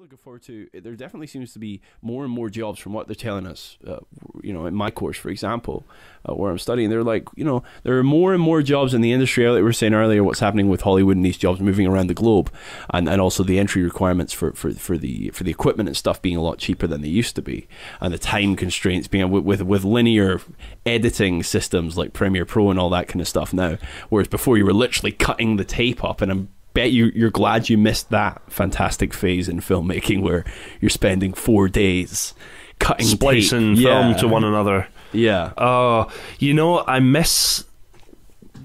looking forward to? There definitely seems to be more and more jobs from what they're telling us. Uh, you know, in my course, for example, uh, where I'm studying, they're like, you know, there are more and more jobs in the industry. Like we were saying earlier, what's happening with Hollywood and these jobs moving around the globe, and, and also the entry requirements for, for, for the for the equipment and stuff being a lot cheaper than they used to be, and the time constraints being with with, with linear editing systems like Premiere Pro and all that kind of stuff now. Whereas before, you were literally cutting the tape up, and I'm bet you you're glad you missed that fantastic phase in filmmaking where you're spending four days cutting splicing tape. film Yeah. to one another. Yeah, Oh, you know, I miss.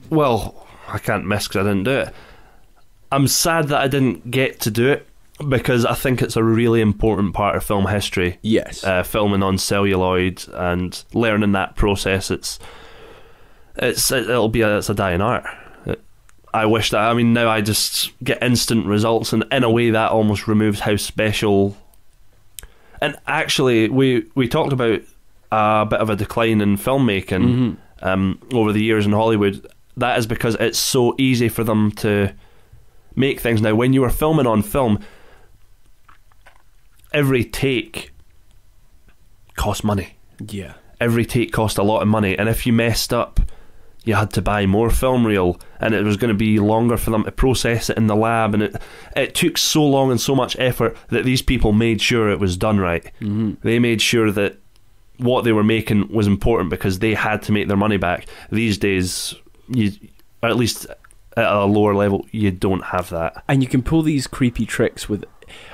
Well, I can't miss because I didn't do it. I'm sad that I didn't get to do it because I think it's a really important part of film history. yes, Uh, filming on celluloid and learning that process. It's it's it'll be a, it's a dying art. I wish that. I mean, now I just get instant results, and in a way, that almost removes how special. And actually, we we talked about a bit of a decline in filmmaking um, over the years in Hollywood. That is because it's so easy for them to make things now. When you were filming on film, every take cost money yeah, every take cost a lot of money, and if you messed up, you had to buy more film reel, and it was going to be longer for them to process it in the lab, and it it took so long and so much effort that these people made sure it was done right. Mm-hmm. They made sure that what they were making was important because they had to make their money back. These days, you at least at a lower level, you don't have that. and you can pull these creepy tricks with.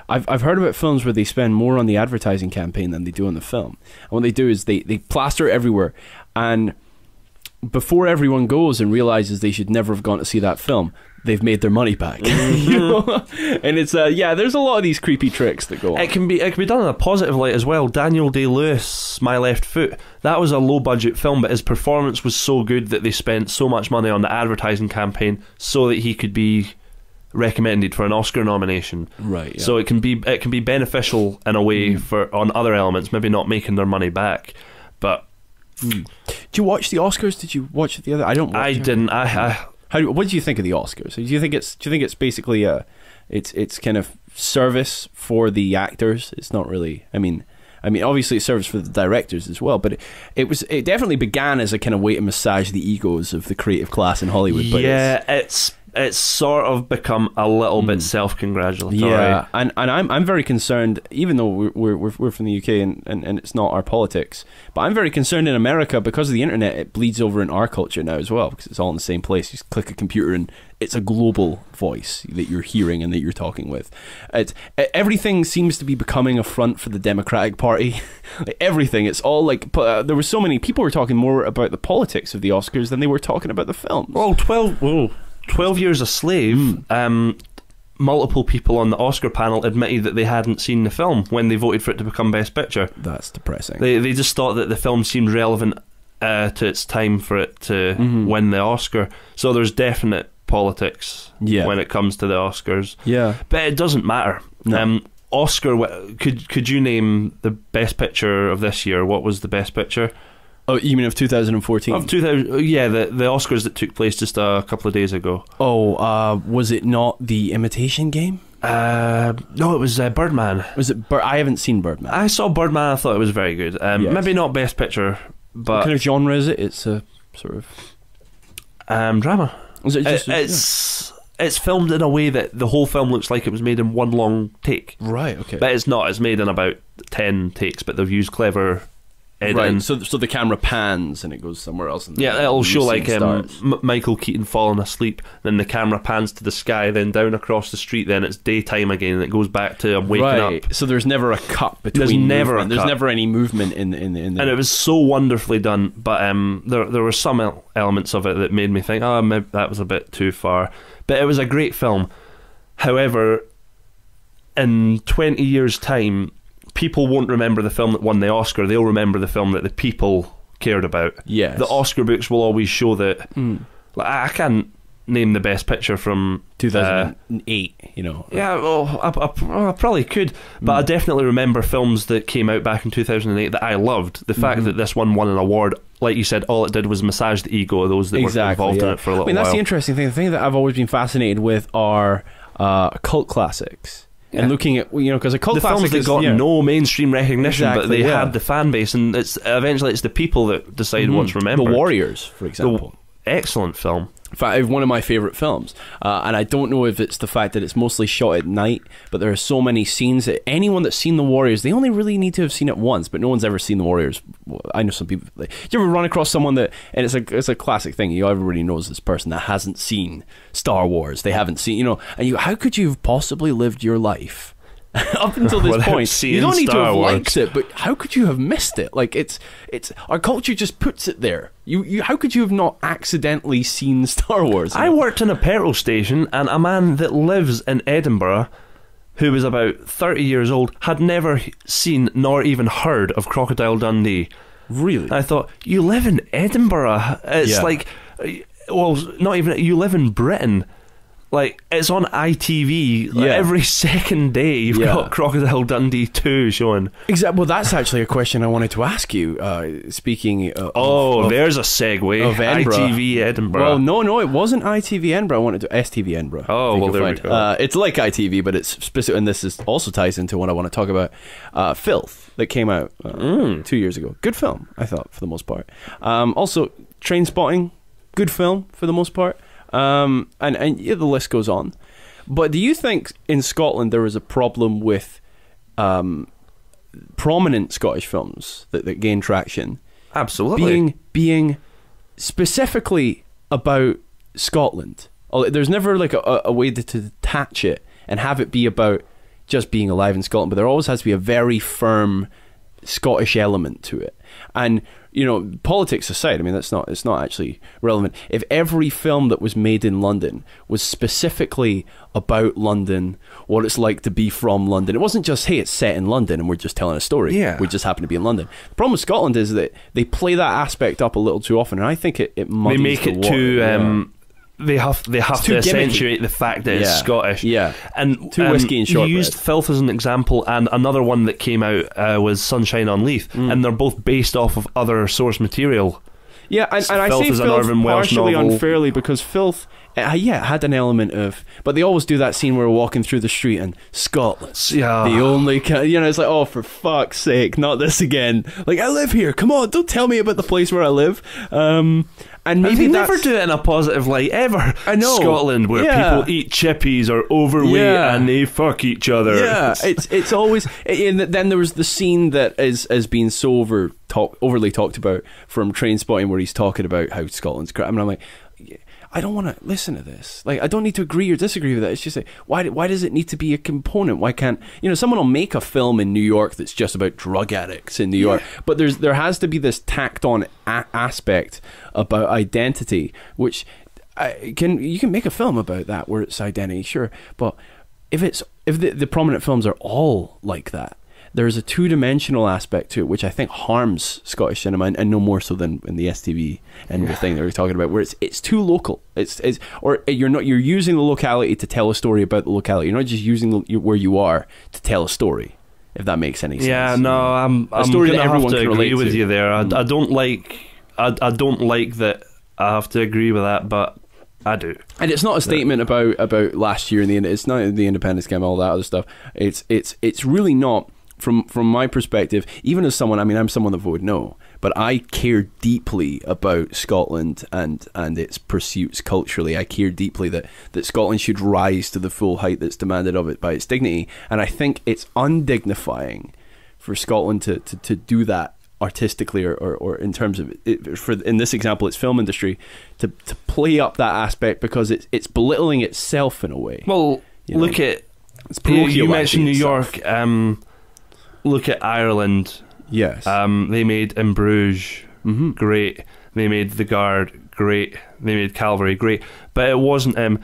I've I've heard about films where they spend more on the advertising campaign than they do on the film. And what they do is they they plaster it everywhere, and before everyone goes and realizes they should never have gone to see that film, they've made their money back. you know? And it's uh yeah, there's a lot of these creepy tricks that go on. It can be it can be done in a positive light as well. Daniel Day Lewis, My Left Foot, that was a low budget film, but his performance was so good that they spent so much money on the advertising campaign so that he could be recommended for an Oscar nomination. Right, yeah. So it can be it can be beneficial in a way for on other elements, maybe not making their money back. But Hmm. Did you watch the Oscars? Did you watch the other? I don't. Watch I it. didn't I, I How what do you think of the Oscars? Do you think it's do you think it's basically a it's it's kind of service for the actors? It's not really. I mean, I mean, obviously it serves for the directors as well, but it, it was it definitely began as a kind of way to massage the egos of the creative class in Hollywood. But yeah, it's it's sort of become a little bit self congratulatory. Yeah, and and I'm I'm very concerned, even though we're we're we're, we're from the UK and, and, and it's not our politics, but I'm very concerned in America because of the internet. It bleeds over in our culture now as well because it's all in the same place. You just click a computer and it's a global voice that you're hearing and that you're talking with. It's e- everything seems to be becoming a front for the Democratic Party. like everything, it's all like uh, there were so many people were talking more about the politics of the Oscars than they were talking about the films. Well, 12, whoa, 12 Years a Slave, um, multiple people on the Oscar panel admitted that they hadn't seen the film when they voted for it to become Best Picture. That's depressing. They, they just thought that the film seemed relevant uh, to its time for it to Mm-hmm. win the Oscar. So there's definite politics Yeah. when it comes to the Oscars. yeah. But it doesn't matter. No. Um, Oscar, could could you name the best picture of this year? What was the best picture Oh, you mean of 2014? of 2000? Yeah, the the Oscars that took place just a couple of days ago. Oh, uh, was it not the Imitation Game? Uh, no, it was uh, Birdman. Was it? Bir- I haven't seen Birdman. I saw Birdman. I thought it was very good. Um, Yes. Maybe not best picture, what but kind of genre is it? It's a sort of. um, drama. Is it It- just? it's it's filmed in a way that the whole film looks like it was made in one long take, right. Okay. but it's not. It's made in about ten takes, but they've used clever editing. right. So, so the camera pans and it goes somewhere else. And Yeah, it'll show like um. M- Michael Keaton falling asleep. Then the camera pans to the sky, then down across the street. Then it's daytime again, and it goes back to I'm waking right. up. So there's never a cut between. There's never a movement. There's cut. never any movement in in in. The, And it was so wonderfully done, but um, there there were some el- elements of it that made me think, oh, maybe that was a bit too far. But it was a great film. However, in twenty years' time, people won't remember the film that won the Oscar. They'll remember the film that the people cared about. Yes. The Oscar books will always show that. Mm. Like, I can't name the best picture from 2008. you know. uh, yeah, well, I, I, I probably could, but I definitely remember films that came out back in 2008 that I loved. The fact that this one won an award, like you said, all it did was massage the ego of those that were involved yeah. in it for a little I mean, that's while. the interesting thing. The thing that I've always been fascinated with are uh, cult classics Yeah. and looking at you know because a cult the classic films that got yeah. no mainstream recognition, but they yeah. had the fan base, and it's eventually it's the people that decide what's remembered. Mm-hmm. The Warriors, for The- example. excellent film. Fact, one of my favorite films, uh, and I don't know if it's the fact that it's mostly shot at night, but there are so many scenes that anyone that's seen the Warriors, they only really need to have seen it once, but no one's ever seen the Warriors. I know some people. Like, you ever run across someone that, and it's a it's a classic thing. You everybody knows this person that hasn't seen Star Wars. They haven't seen, you know, and you, how could you have possibly lived your life? Up until this point, you don't need to have Wars. liked it, but how could you have missed it? Like it's it's our culture just puts it there. You, you how could you have not accidentally seen Star Wars? I worked in a petrol station, and a man that lives in Edinburgh, who was about 30 years old, had never seen nor even heard of Crocodile Dundee. really. I thought, you live in Edinburgh. It's Yeah. like, uh, well, not even, you live in Britain. Like, it's on ITV like, Yeah. every second day. You've Yeah. got Crocodile Dundee 2 showing. Exactly. Well, that's actually a question I wanted to ask you. Uh, speaking uh, Oh, of, of- there's a segue. of Edinburgh. ITV Edinburgh. well, no, no, it wasn't ITV Edinburgh. I wanted to STV Edinburgh. Oh, well, you'll there we go. Uh, it's like ITV, but it's specific, and this is also ties into what I want to talk about. Uh, Filth that came out uh, Mm. two years ago. Good film, I thought, for the most part. Um, also, Trainspotting, good film for the most part. Um, and and yeah, the list goes on. But do you think in Scotland there is a problem with um, prominent Scottish films that, that gained traction Absolutely. being being specifically about Scotland? There's never like a, a way to, to detach it and have it be about just being alive in Scotland, but there always has to be a very firm Scottish element to it. And you know, politics aside, I mean that's not it's not actually relevant. If every film that was made in London was specifically about London, what it's like to be from London, it wasn't just hey, it's set in London and we're just telling a story. Yeah. we just happen to be in London. The problem with Scotland is that they play that aspect up a little too often, and I think it it they make the it water, too. yeah. Um, They have they have to too gimmicky. accentuate the fact that it's Scottish. Yeah. and Too um, whiskey and You used Filth as an example, and another one that came out uh, was Sunshine on Leith, Mm. and they're both based off of other source material. Yeah, and, and I say filth partially novel. unfairly because filth, uh, yeah, it had an element of, but they always do that scene where we're walking through the street and Scotland. Yeah. The only, you know, it's like, oh, for fuck's sake, not this again. Like, I live here. Come on, don't tell me about the place where I live. Um, and And maybe they never do it in a positive light ever. I know. Scotland, where Yeah. people eat chippies, are overweight, Yeah. and they fuck each other. Yeah, it's it's always. And then there was the scene that is has been so over talk overly talked about from Trainspotting, where he's talking about how Scotland's crap. I mean, I'm like, I don't want to listen to this. Like, I don't need to agree or disagree with that. It's just like, why why does it need to be a component? Why can't you know someone will make a film in New York that's just about drug addicts in New York, but there's there has to be this tacked on a- aspect about identity, which. I can you can make a film about that where it's identity, sure, but if it's if the, the prominent films are all like that, there's a two dimensional aspect to it which I think harms Scottish cinema, and, and no more so than in the STV and the thing that we're talking about, where it's it's too local. It's it's or you're not you're using the locality to tell a story about the locality. You're not just using the, where you are to tell a story. If that makes any sense. Yeah, no, I'm. A I'm story that everyone to can agree relate with to. you there. I, Mm. I don't like. I, I don't like that. I have to agree with that, but I do. And it's not a statement about about last year in the end. It's not the Independence Game, all that other stuff. It's it's it's really not from from my perspective. Even as someone, I mean, I'm someone that voted no, but I care deeply about Scotland and and its pursuits culturally. I care deeply that that Scotland should rise to the full height that's demanded of it by its dignity. And I think it's undignifying for Scotland to to, to do that artistically or, or, or in terms of it, for in this example it's film industry to, to play up that aspect because it's it's belittling itself in a way Well, You know, look at. it's You, you mentioned New itself. York. Um, look at Ireland. yes Um, they made In Bruges Mhm. great. They made The Guard great. They made Calvary great. But it wasn't um,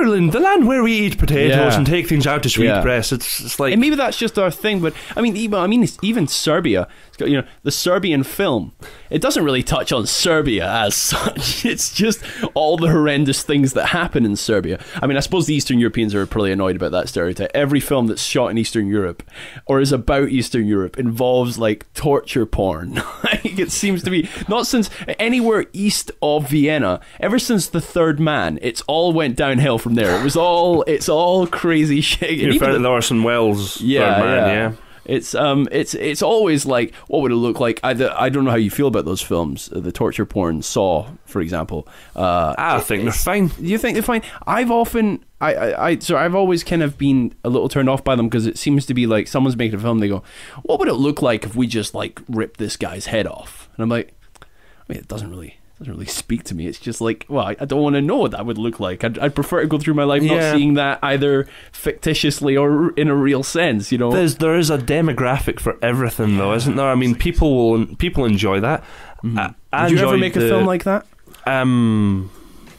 Ireland, the land where we eat potatoes Yeah. and take things out to sweet Yeah. press. It's, it's like and maybe that's just our thing but I mean even I mean even Serbia got, you know the Serbian film it doesn't really touch on Serbia as such it's just all the horrendous things that happen in Serbia I mean I suppose the Eastern Europeans are probably annoyed about that stereotype every film that's shot in Eastern Europe or is about Eastern Europe involves like torture porn like it seems to be not since anywhere east of Vienna ever since the third man it's all went downhill from there. It was all it's all crazy shit. You found the- Orson Welles yeah, Birdman, yeah. yeah. It's um, it's it's always like, what would it look like? I, I don't know how you feel about those films, the torture porn Saw, for example. Uh, I think they're fine. You think they're fine? I've often, I, I, I so I've always kind of been a little turned off by them because it seems to be like someone's making a film. They go, what would it look like if we just like ripped this guy's head off? And I'm like, I mean, it doesn't really. Doesn't really speak to me. It's just like, well, I, I don't want to know what that would look like. I'd, I'd prefer to go through my life Yeah. not seeing that either fictitiously or in a real sense. You know, There's there is a demographic for everything, though, isn't there? I mean, people will people enjoy that. I, I Did you ever enjoyed make a film like that? Um,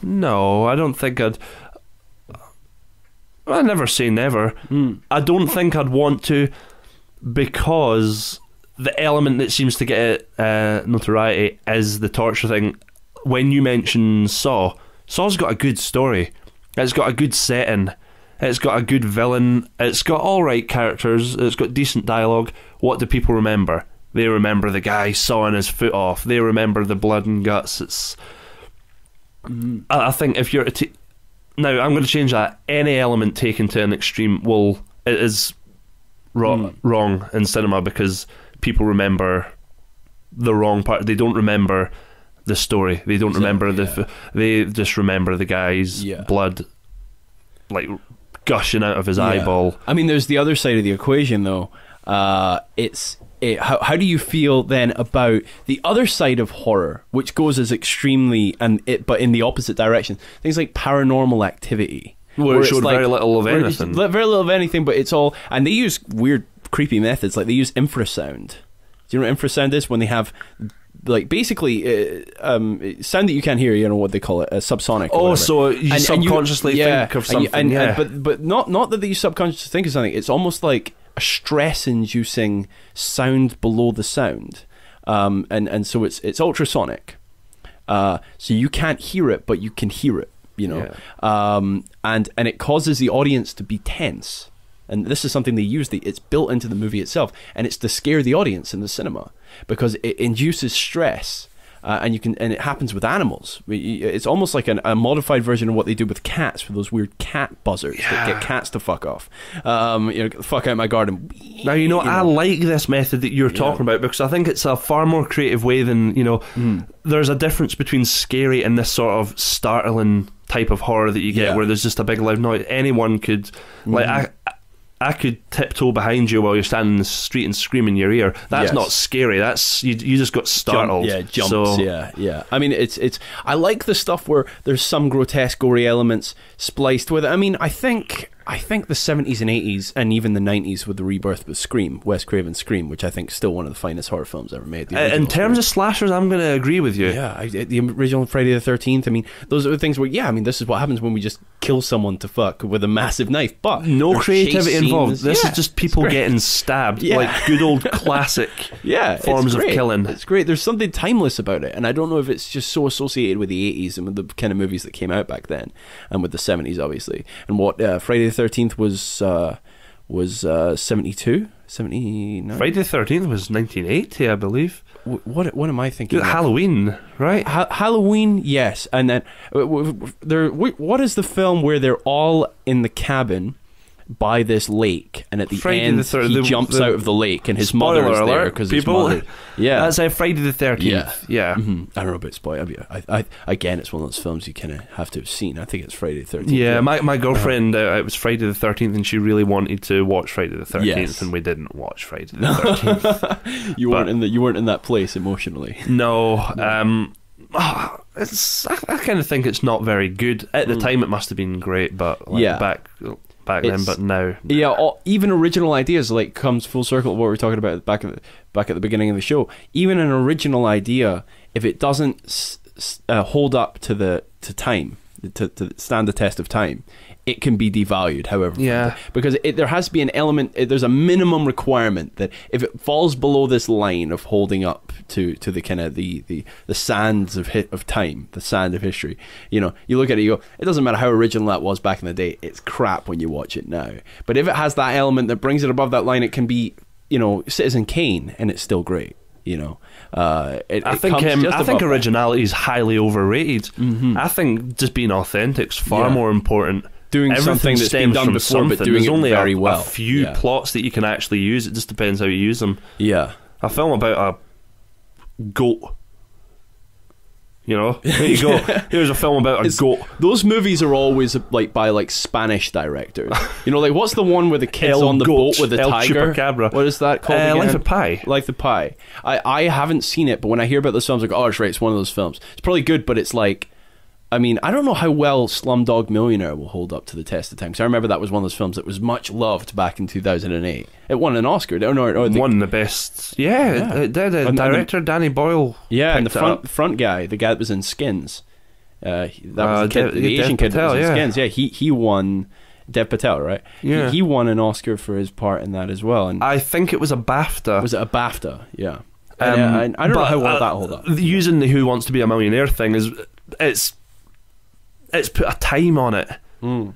no, I don't think I'd. I never say never. I don't think I'd want to, because the element that seems to get uh, notoriety is the torture thing. When you mention Saw, Saw's got a good story. It's got a good setting. It's got a good villain. It's got all right characters. It's got decent dialogue. What do people remember? They remember the guy sawing his foot off. They remember the blood and guts. It's I think if you're t- now, I'm going to change that. Any element taken to an extreme will it is wrong hmm. wrong in cinema because people remember the wrong part. They don't remember the story. They don't remember the. They just remember the guy's Yeah. blood, like gushing out of his Yeah. eyeball. I mean, there's the other side of the equation, though. Uh, it's it, how how do you feel then about the other side of horror, which goes as extremely and it, but in the opposite direction? Things like paranormal activity, Where it it's showed very little of where it's anything. li- very little of anything, but it's all and they use weird, creepy methods. Like they use infrasound. Do you know what infrasound is? When they have like basically uh, um, sound that you can't hear. You know what they call it, a subsonic. Oh, so you subconsciously think of something, and- and- yeah. but but not not that you subconsciously think of something. It's almost like a stress-inducing sound below the sound, um, and and so it's it's ultrasonic. Uh, so you can't hear it, but you can hear it. You know, um, and and it causes the audience to be tense. And this is something they use. The, it's built into the movie itself, and it's to scare the audience in the cinema because it induces stress. Uh, and you can, and it happens with animals. It's almost like an, a modified version of what they do with cats, with those weird cat buzzers that get cats to fuck off. Um, you know, fuck out my garden. Now you know, I like this method that you're talking about because I think it's a far more creative way than you know. Hmm. There's a difference between scary and this sort of startling type of horror that you get, Yeah. Where there's just a big loud noise. Anyone could, like, I, I could tiptoe behind you while you're standing in the street and scream in your ear. That's Yes. not scary. That's you. You just got startled. Jump, yeah, jumps. So, yeah, yeah. I mean, it's it's. I like the stuff where there's some grotesque, gory elements spliced with it. I mean, I think I think the 70s and 80s and even the 90s with the rebirth with Scream, Wes Craven's Scream, which I think is still one of the finest horror films ever made. Uh, in terms of slashers, I'm going to agree with you. yeah, I, the original Friday the Thirteenth. I mean, those are the things where yeah, I mean, this is what happens when we just kill someone to fuck with a massive knife. But No creativity involved. This Yeah, is just people getting stabbed, Yeah. like good old classic yeah forms of killing. It's great. There's something timeless about it, and I don't know if it's just so associated with the 80s and with the kind of movies that came out back then, and with the 70s, obviously. And what uh, Friday the 13th was uh, was uh, 72, 79. Friday the Thirteenth was 1980, I believe. Wh- What what am I thinking? of? Halloween, right? Ha- Halloween, yes, and then w- w- there. wh- What is the film where they're all in the cabin by this lake, and at the Friday end the thir- he the- jumps the- out of the lake, and his mother is there because his people. mother. Yeah, That's uh, Friday the Thirteenth. Yeah. Mhm. I don't know about spoil. I, mean, I, I, again, it's one of those films you kind of have to have seen. I think it's Friday the Thirteenth. Yeah, my, my girlfriend, uh, it was Friday the 13th, and she really wanted to watch Friday the 13th, Yes. and we didn't watch Friday the 13th. you weren't in the you weren't in that place emotionally. no. Um, ah, it's, I, I kind of think it's not very good. At the time, it must have been great, but like, Mm. Yeah. back back then, but now. Yeah, all, even original ideas like comes full circle what we were talking about back at the, back at the beginning of the show. Even an original idea, if it doesn't s- s- uh, hold up to the to time, to, to stand the test of time, it can be devalued. However, Yeah. because it, there has to be an element. it- There's a minimum requirement that if it falls below this line of holding up to to the kind of the, the the sands of hit of time, the sand of history. You know, you look at it, you go, it doesn't matter how original that was back in the day. It's crap when you watch it now. But if it has that element that brings it above that line, it can be, you know, Citizen Kane, and it's still great. You know, uh, it, I it think um, I think originality is highly overrated. Mhm. I think just being authentic is far Yeah. more important. doing Everything something that's been stems done before, but something. doing There's it only very a, well. a few yeah. plots that you can actually use. It just depends how you use them. yeah. A film about a goat. You know, there you go. Here's a film about a It's- goat. Those movies are always like by like Spanish directors. You know, like what's the one with the kids El on the Goat, boat with the El tiger? Chupacabra. What is that called? Uh, again? Life of Pi. Life of Pi. I, I haven't seen it, but when I hear about those films, I go, oh, it's right, it's one of those films. It's probably good, but it's like, I mean, I don't know how well Slumdog Millionaire will hold up to the test of time. Because I remember that was one of those films that was much loved back in 2008. It won an Oscar. No, the, One of the best. Yeah, Yeah. it did. And- and- director Danny Boyle. Yeah, and the front front guy, the guy that was in Skins, uh, that was Uh, the, kid, Dev- the Dev Asian kid that was in yeah. Skins. Yeah, he he won. Dev Patel, right? Yeah. he, won an Oscar for his part in that as well. And I think it was a BAFTA. was it a BAFTA? Yeah. And, uh, Um, I, I don't know how well uh, that hold up. Using the Who Wants to Be a Millionaire thing is it's it's put a time on it. Mm.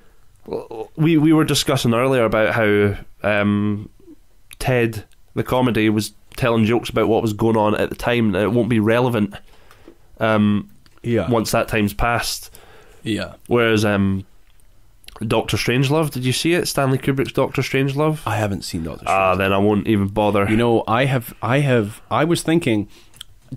We we were discussing earlier about how um, Ted the comedy was telling jokes about what was going on at the time and it won't be relevant um, Yeah. once that time's passed. Yeah. Whereas um, Doctor Strangelove, did you see it? Stanley Kubrick's Doctor Strangelove. I haven't seen Doctor Ah, then I won't even bother. You know, I have, I have, I was thinking,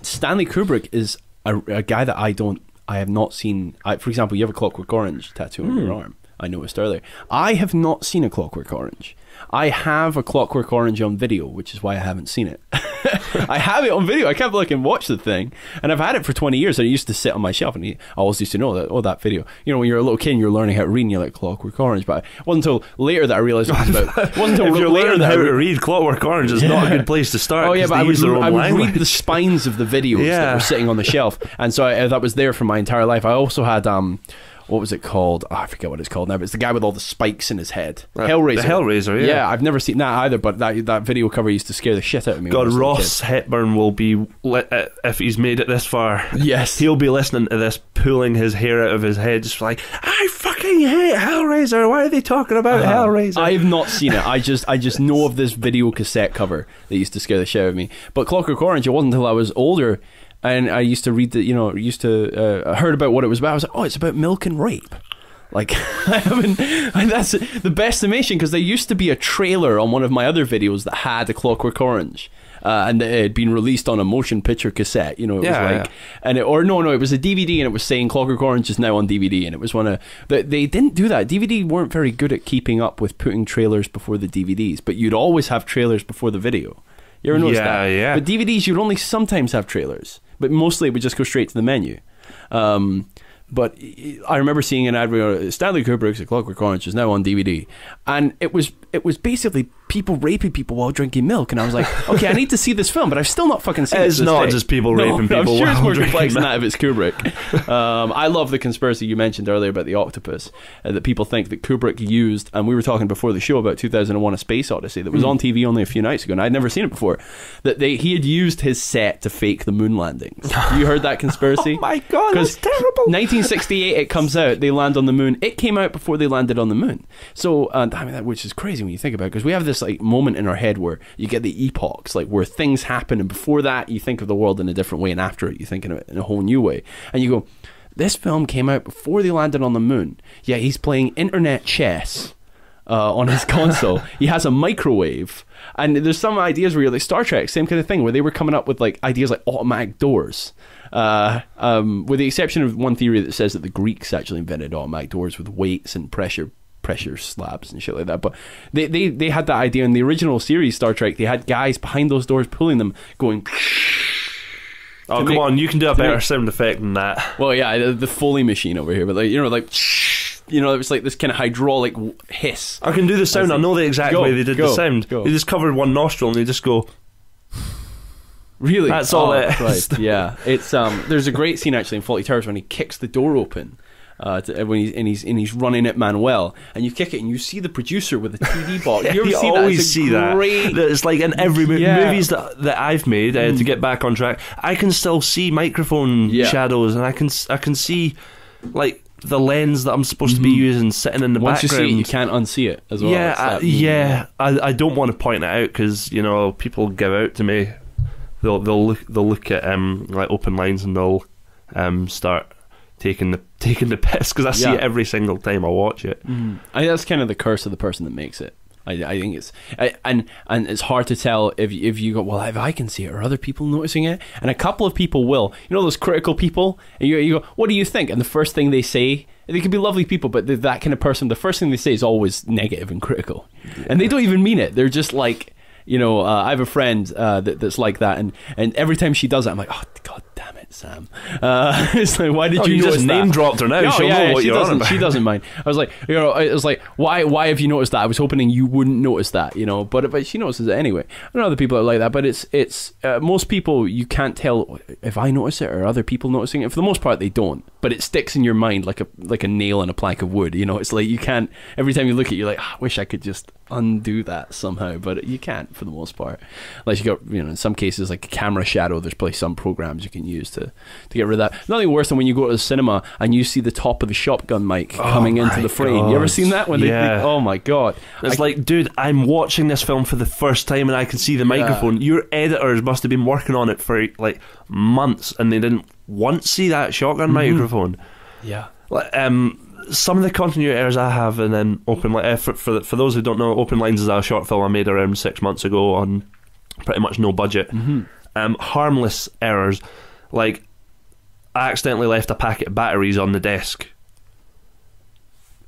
Stanley Kubrick is a, a guy that I don't, I have not seen. I, for example, you have a Clockwork Orange tattoo on Hmm. your arm. I noticed earlier. I have not seen a Clockwork Orange. I have a Clockwork Orange on video, which is why I haven't seen it. I have it on video. I kept looking, watch the thing, and I've had it for twenty years. And it used to sit on my shelf, and I always used to know that. Oh, that video. You know, when you're a little kid, and you're learning how to read, and you're like Clockwork Orange. But it wasn't until later that I realized it was about. It wasn't until later learning that how I to read Clockwork Orange, is not a good place to start. Oh yeah, but I would, use their own I would read the spines of the videos that were sitting on the shelf, and so I, that was there for my entire life. I also had um, what was it called? Oh, I forget what it's called now, but it's the guy with all the spikes in his head. Uh, Hellraiser. the Hellraiser, yeah. Yeah, I've never seen that either, but that that video cover used to scare the shit out of me. God, was a little Ross Hepburn will be li- uh, if he's made it this far. Yes. He'll be listening to this, pulling his hair out of his head, just like I fucking hate Hellraiser. Why are they talking about Uh, Hellraiser? I have not seen it. I just I just know of this video cassette cover that used to scare the shit out of me. But Clockwork Orange, it wasn't until I was older and I used to read the you know used to uh, I heard about what it was about. I was like, oh, it's about milk and rape. Like I haven't. That's the best summation because there used to be a trailer on one of my other videos that had a Clockwork Orange. Uh, and it had been released on a motion picture cassette, you know. It Yeah, was like, yeah. and it, or no, no, it was a DVD, and it was saying Clockwork Orange is now on DVD, and it was one of they, they didn't do that. DVD weren't very good at keeping up with putting trailers before the DVDs, but you'd always have trailers before the video. You ever notice Yeah, that? yeah. But DVDs, you'd only sometimes have trailers, but mostly it would just go straight to the menu. Um, but I remember seeing an advert. Stanley Kubrick's A Clockwork Orange is now on DVD, and it was it was basically people raping people while drinking milk. And I was like, okay, I need to see this film, but I've still not fucking seen it. It's not day. just people No, raping I'm people sure it's while more drinking complex than that if it's Kubrick. Um, I love the conspiracy you mentioned earlier about the octopus uh, that people think that Kubrick used, and we were talking before the show about 2001: A Space Odyssey that was Hmm. on TV only a few nights ago, and I'd never seen it before. That they he had used his set to fake the moon landings. you heard that conspiracy? Oh my God, that's terrible. 1968, it comes out. They land on the moon. It came out before they landed on the moon. So, uh, I mean, that which is crazy when you think about it, because we have this like moment in our head where you get the epochs, like where things happen, and before that you think of the world in a different way, and after it you think of it in a whole new way, and you go, this film came out before they landed on the moon. Yeah, he's playing internet chess. Uh, on his console, he has a microwave, and there's some ideas where you're like Star Trek, same kind of thing, where they were coming up with like ideas like automatic doors. Uh, um, with the exception of one theory that says that the Greeks actually invented automatic doors with weights and pressure pressure slabs and shit like that. But they, they, they had that idea in the original series Star Trek. They had guys behind those doors pulling them, going. oh, come make- on, you can do a better make- sound effect than that. Well, yeah, the, the Foley machine over here, but like you know, like you know, it was like this kind of hydraulic hiss. I can do the sound. I know the exact Go, way they did go, the sound. go. They just covered one nostril and they just go. Really, That's all Oh, it is. Right, yeah. It's um. There's a great scene actually in Fawlty Towers when he kicks the door open. Uh, to, when he's and he's and he's running at Manuel, and you kick it, and you see the producer with a TV box. You you see always that? See that. great- That It's like in every mo- Yeah. Mm. movies that that I've made uh, to get back on track. I can still see microphone Yeah. shadows, and I can I can see like the lens that I'm supposed to be using sitting in the Mm-hmm. Once you background. see it, you can't unsee it as well. yeah, I, yeah. I, I don't want to point it out because you know people give out to me they'll they'll look they'll look at um like open lines and they'll um start taking the taking the piss because I see Yeah. it every single time I watch it. I think that's kind of the curse of the person that makes it. I, I think it's I, and and it's hard to tell if if you go well if I can see it are other people noticing it? And a couple of people will. You know those critical people? And you, you go what do you think? And the first thing they say they could be lovely people but that kind of person the first thing they say is always negative and critical. And they don't even mean it. They're just like you know uh, I have a friend uh, that, that's like that and and every time she does it I'm like oh god damn it Sam uh, it's like why did Oh, you, you just that? name dropped her now. No, She'll yeah, know what she you're doesn't. about. She doesn't mind. I was like, you know, it was like, why, why have you noticed that? I was hoping you wouldn't notice that, you know. But but she notices it anyway. I know other people are like that, but it's it's uh, most people you can't tell if I notice it or other people noticing it. For the most part, they don't. But it sticks in your mind like a like a nail in a plank of wood. You know, it's like you can't. Every time you look at, it, you're like, "Ah, I wish I could just undo that somehow, but you can't for the most part. Unless you got, you know, in some cases like a camera shadow. There's probably some programs you can use to to get rid of that. Nothing worse than when you go to the cinema and you see the top of the shotgun mic coming into the frame. You ever seen that? When they, Yeah. they oh my god, It's I- like, dude, I'm watching this film for the first time and I can see the microphone. Your editors must have been working on it for like months and they didn't once see that shotgun Mm-hmm. microphone. yeah. Like, um, some of the continuity errors I have, and then open li- uh, for, for for those who don't know, Open Lines is a short film I made around six months ago on pretty much no budget. Mm-hmm. Um, harmless errors, like I accidentally left a packet of batteries on the desk.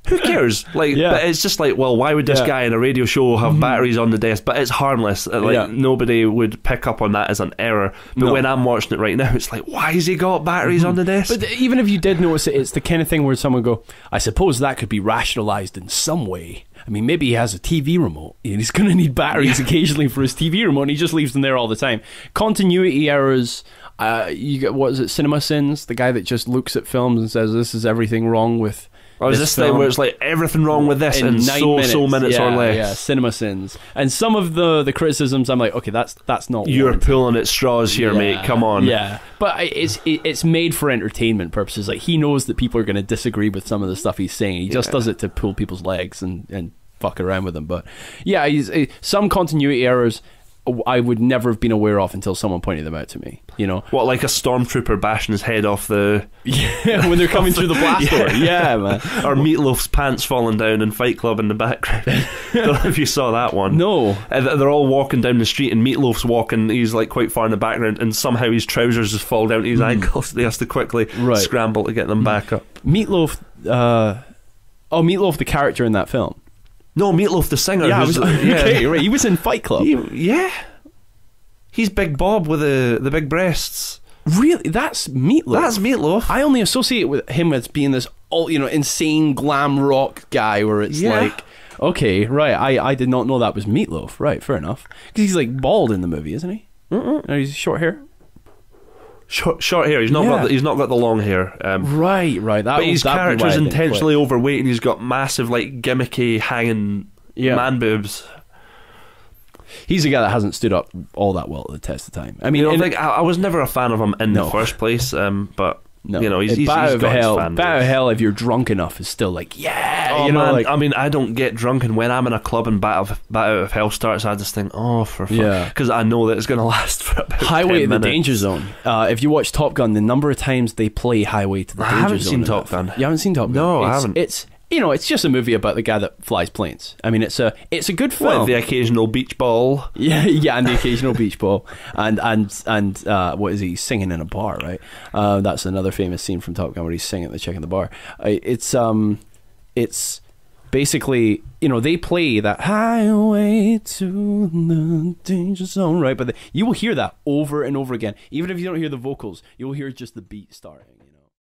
Who cares? Like, Yeah. but it's just like, well, why would this Yeah. Mm-hmm. guy in a radio show have batteries on the desk? But it's harmless. Uh, Like Yeah. nobody would pick up on that as an error. But No. when I'm watching it right now, it's like, why has he got batteries on the desk? But even if you did notice it, it's the kind of thing where someone go, I suppose that could be rationalized in some way. I mean, maybe he has a TV remote and he's going to need batteries occasionally for his TV remote and he just leaves them there all the time. Continuity errors. Uh, you get what is it? Cinema sins. The guy that just looks at films and says this is everything wrong with. Or is this, thing where it's like everything wrong with this in, so so minutes yeah, or less? Yeah, cinema sins. And some of the the criticisms, I'm like, okay, that's that's not. You're warranted. pulling at straws here, mate. Come on. Yeah, but it's it's made for entertainment purposes. Like he knows that people are going to disagree with some of the stuff he's saying. He just does it to pull people's legs and and fuck around with them. But yeah, he's, eh, some continuity errors I would never have been aware of until someone pointed them out to me. You know, What, like a stormtrooper bashing his head off the. yeah, when they're coming through the blast door. Yeah, man. Or Meatloaf's pants falling down in Fight Club in the background. Don't know if you saw that one. No. Uh, They're all walking down the street, and Meatloaf's walking. He's like quite far in the background, and somehow his trousers just fall down to his ankles. He has to quickly. Right. Scramble to get them back up. Meatloaf. Uh, oh, Meatloaf, the character in that film. No, Meatloaf the singer. Yeah, was, okay, right. He was in Fight Club. He- yeah. He's Big Bob with the the big breasts. really, that's Meatloaf. That's Meatloaf. I only associate with him as being this all you know insane glam rock guy where it's Yeah. like okay right I, I did not know that was Meatloaf right fair enough because he's like bald in the movie isn't he mm no, he's short hair short, short hair. He's not Yeah. got the, he's not got the long hair. Um, right right that but his that'd be why I character's didn't intentionally overweight, and he's got massive, like gimmicky, hanging Yeah. man boobs. He's a guy that hasn't stood up all that well at the test of time I mean You know, in- like I, I was never a fan of him in No. the first place. Um, but no you know, he's, he's, he's of got his hell fan Bat of hell if you're drunk enough is still like yeah Oh you know man, like I mean, I don't get drunk, and when I'm in a club and Bat of Bat Out of Hell starts, I just think, oh, for fun, Yeah. because I know that it's going to last for about Highway 10 to the minutes. Danger Zone. Uh, if you watch Top Gun, the number of times they play Highway to the I Danger haven't Zone. seen Top. Gun. You haven't seen Top Gun? No, I haven't. It's you know, it's just a movie about the guy that flies planes. I mean, it's a it's a good film. With the occasional beach ball. Yeah, yeah, and the occasional beach ball, and and and uh, what is he singing in a bar? Right, uh, that's another famous scene from Top Gun where he's singing at the chick in the bar. It's um, it's basically you know they play that highway to the danger zone, right? But the, you will hear that over and over again, even if you don't hear the vocals, you will hear just the beat starting.